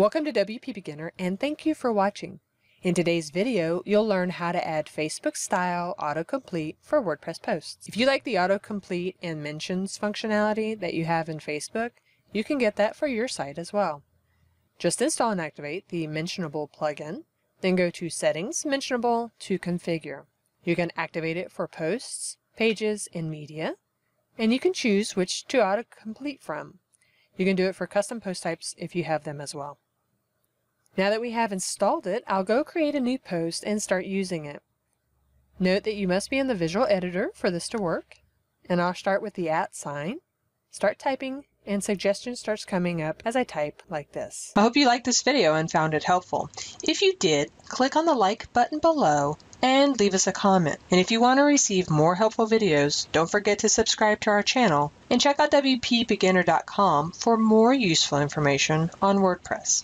Welcome to WP Beginner and thank you for watching. In today's video, you'll learn how to add Facebook style autocomplete for WordPress posts. If you like the autocomplete and mentions functionality that you have in Facebook, you can get that for your site as well. Just install and activate the Mentionable plugin, then go to Settings, Mentionable to Configure. You can activate it for posts, pages, and media, and you can choose which to autocomplete from. You can do it for custom post types if you have them as well. Now that we have installed it, I'll go create a new post and start using it. Note that you must be in the visual editor for this to work, and I'll start with the at sign, start typing, and suggestion starts coming up as I type like this. I hope you liked this video and found it helpful. If you did, click on the like button below and leave us a comment. And if you want to receive more helpful videos, don't forget to subscribe to our channel and check out WPBeginner.com for more useful information on WordPress.